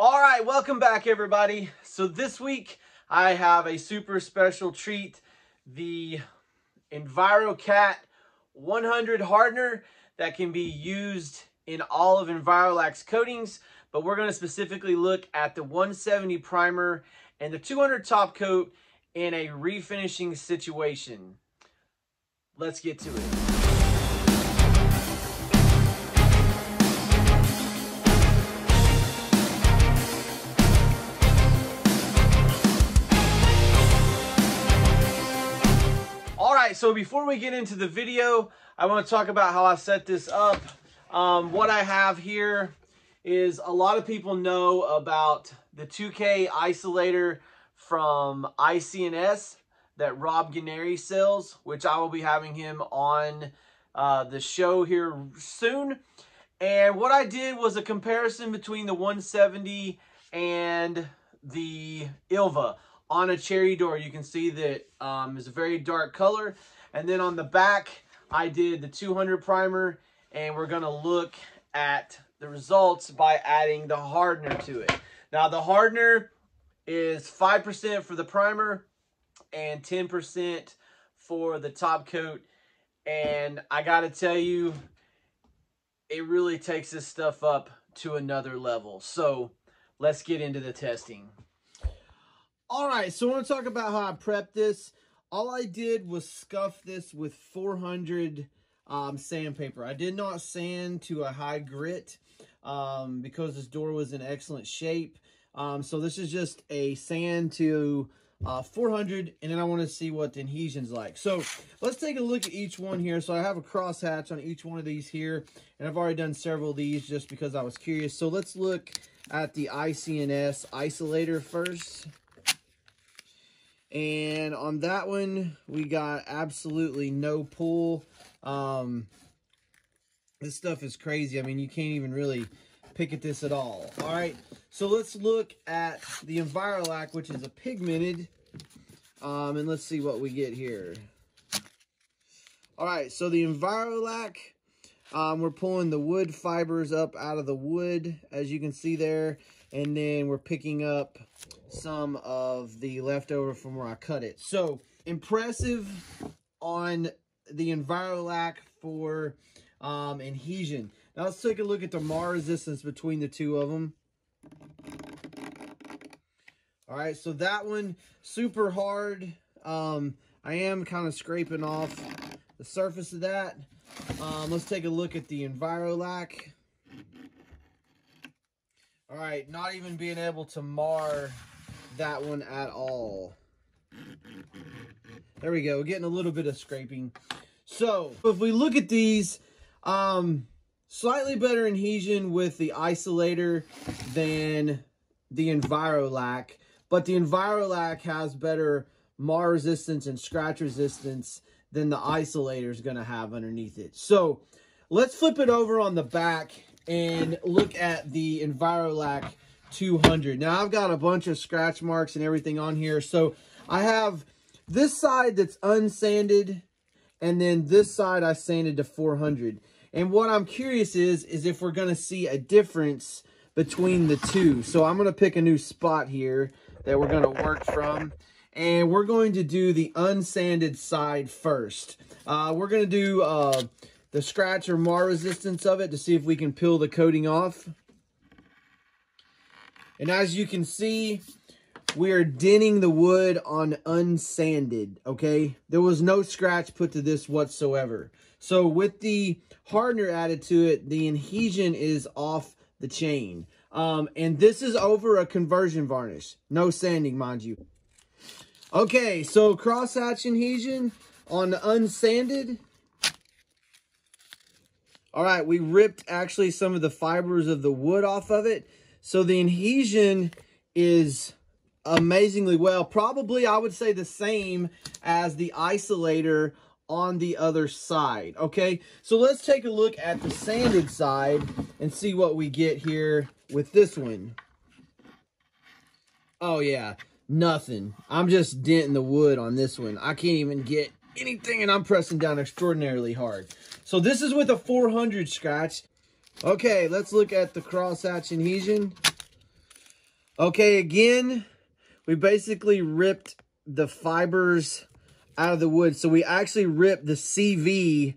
All right, welcome back everybody. So this week I have a super special treat, the EnviroCat 100 hardener that can be used in all of Envirolak's coatings, but we're gonna specifically look at the 170 primer and the 200 top coat in a refinishing situation. Let's get to it. So before we get into the video, I want to talk about how I set this up. Um, what I have here is a lot of people know about the 2K isolator from ICNS that Rob Gennari sells, which I will be having him on uh, the show here soon. And what I did was a comparison between the 170 and the Ilva on a cherry door, you can see that um, it's a very dark color. And then on the back, I did the 200 primer, and we're to look at the results by adding the hardener to it. Now, the hardener is 5% for the primer and 10% for the top coat. And I got to tell you, it really takes this stuff up to another level. So let's get into the testing. All right, so I want to talk about how I prepped this. All I did was scuff this with 400 um, sandpaper. I did not sand to a high grit um, because this door was in excellent shape. Um, so this is just a sand to uh, 400 and then I want to see what the adhesion's like. So let's take a look at each one here. So I have a cross hatch on each one of these here and I've already done several of these just because I was curious. So let's look at the ICNS isolator first. And on that one, we got absolutely no pull. Um, this stuff is crazy. I mean, you can't even really pick at this at all. All right, so let's look at the Envirolak, which is a pigmented. Um, and let's see what we get here. All right, so the Envirolak, um, we're pulling the wood fibers up out of the wood, as you can see there. And then we're picking up some of the leftover from where I cut it. So impressive on the Envirolak for um, adhesion. Now let's take a look at the Mar resistance between the two of them. All right, so that one, super hard. Um, I am kind of scraping off the surface of that. Um, let's take a look at the Envirolak. All right, not even being able to mar that one at all. There we go, getting a little bit of scraping. So, if we look at these, um, slightly better adhesion with the isolator than the Envirolak, but the Envirolak has better mar resistance and scratch resistance than the isolator is going to have underneath it. So, let's flip it over on the back and look at the Envirolak 200. Now, I've got a bunch of scratch marks and everything on here. So, I have this side that's unsanded, and then this side I sanded to 400. And what I'm curious is, is if we're going to see a difference between the two. So, I'm going to pick a new spot here that we're going to work from. And we're going to do the unsanded side first. Uh, we're going to do... Uh, the scratch or mar resistance of it to see if we can peel the coating off. And as you can see, we are denting the wood on unsanded, okay? There was no scratch put to this whatsoever. So with the hardener added to it, the adhesion is off the chain. Um, and this is over a conversion varnish. No sanding, mind you. Okay, so crosshatch adhesion on the unsanded all right, we ripped actually some of the fibers of the wood off of it. So the adhesion is amazingly well. Probably, I would say the same as the isolator on the other side, okay? So let's take a look at the sanded side and see what we get here with this one. Oh, yeah, nothing. I'm just denting the wood on this one. I can't even get anything, and I'm pressing down extraordinarily hard. So this is with a 400 scratch. Okay, let's look at the crosshatch adhesion. Okay, again, we basically ripped the fibers out of the wood. So we actually ripped the CV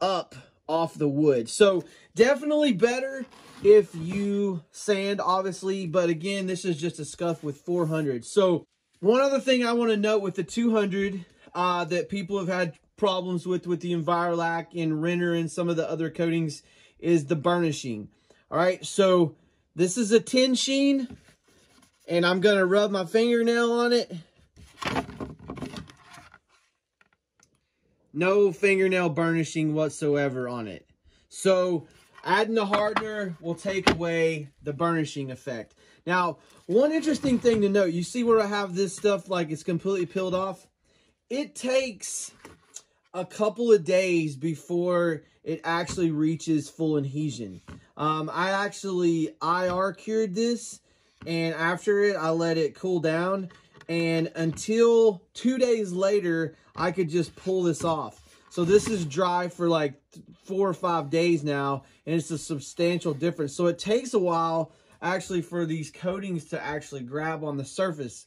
up off the wood. So definitely better if you sand, obviously. But again, this is just a scuff with 400. So one other thing I want to note with the 200 uh, that people have had problems with with the Envirolak and Renner and some of the other coatings is the burnishing. All right, so this is a tin sheen, and I'm going to rub my fingernail on it. No fingernail burnishing whatsoever on it. So adding the hardener will take away the burnishing effect. Now, one interesting thing to note, you see where I have this stuff like it's completely peeled off? It takes a couple of days before it actually reaches full adhesion. Um, I actually IR cured this, and after it, I let it cool down, and until two days later, I could just pull this off. So this is dry for like four or five days now, and it's a substantial difference. So it takes a while actually for these coatings to actually grab on the surface.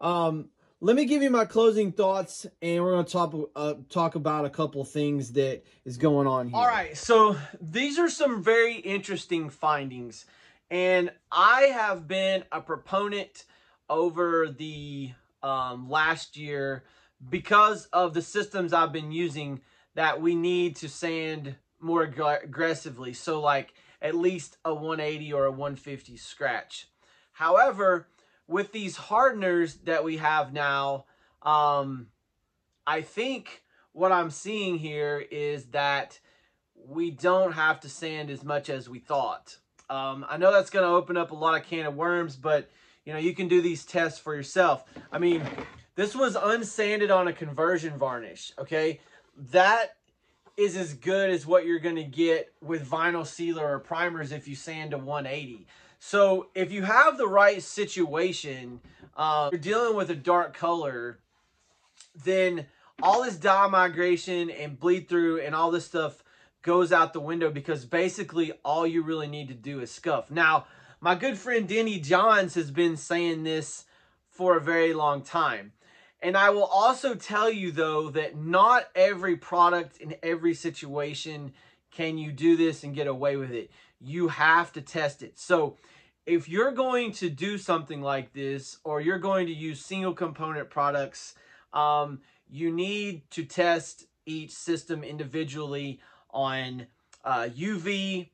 Um, let me give you my closing thoughts, and we're going to talk uh, talk about a couple things that is going on here. All right, so these are some very interesting findings, and I have been a proponent over the um, last year because of the systems I've been using that we need to sand more ag aggressively. So like at least a 180 or a 150 scratch. However, with these hardeners that we have now, um, I think what I'm seeing here is that we don't have to sand as much as we thought. Um, I know that's going to open up a lot of can of worms, but you know, you can do these tests for yourself. I mean, this was unsanded on a conversion varnish, okay? That is as good as what you're going to get with vinyl sealer or primers if you sand to 180. So if you have the right situation, uh, you're dealing with a dark color, then all this dye migration and bleed through and all this stuff goes out the window because basically all you really need to do is scuff. Now, my good friend Denny Johns has been saying this for a very long time. And I will also tell you, though, that not every product in every situation can you do this and get away with it. You have to test it. So if you're going to do something like this or you're going to use single component products, um, you need to test each system individually on uh, UV,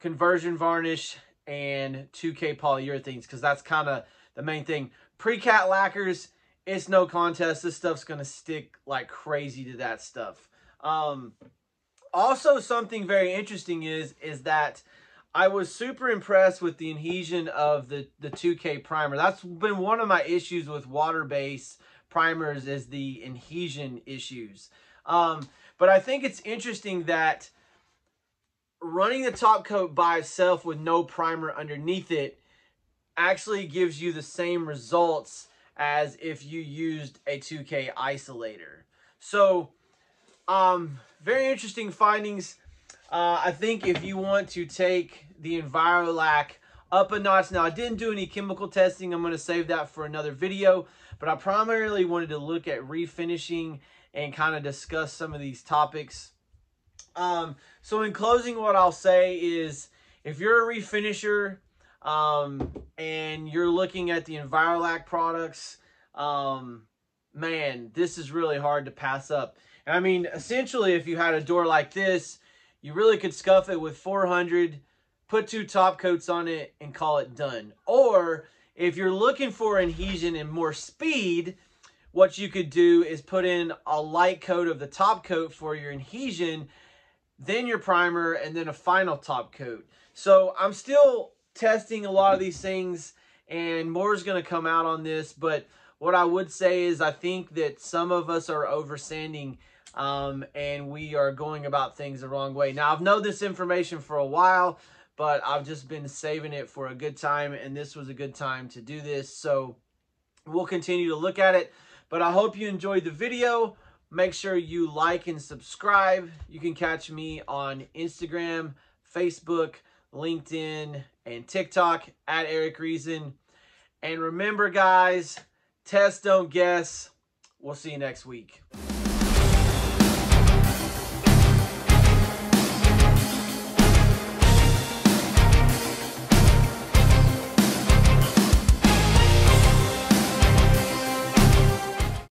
conversion varnish, and 2K polyurethanes because that's kind of the main thing. Pre-cat lacquers, it's no contest. This stuff's going to stick like crazy to that stuff. Um, also, something very interesting is is that I was super impressed with the adhesion of the, the 2K primer. That's been one of my issues with water-based primers is the adhesion issues. Um, but I think it's interesting that running the top coat by itself with no primer underneath it actually gives you the same results as if you used a 2K isolator. So, um, very interesting findings. Uh, I think if you want to take the Envirolak up a notch, now I didn't do any chemical testing. I'm going to save that for another video, but I primarily wanted to look at refinishing and kind of discuss some of these topics. Um, so in closing, what I'll say is if you're a refinisher, um, and you're looking at the Envirolak products, um, man, this is really hard to pass up. I mean, essentially, if you had a door like this, you really could scuff it with 400, put two top coats on it, and call it done. Or if you're looking for adhesion and more speed, what you could do is put in a light coat of the top coat for your adhesion, then your primer, and then a final top coat. So I'm still testing a lot of these things and more is going to come out on this. But what I would say is I think that some of us are over sanding um, and we are going about things the wrong way. Now, I've known this information for a while, but I've just been saving it for a good time, and this was a good time to do this. So we'll continue to look at it. But I hope you enjoyed the video. Make sure you like and subscribe. You can catch me on Instagram, Facebook, LinkedIn, and TikTok at Eric Reason. And remember, guys, test, don't guess. We'll see you next week.